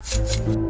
you.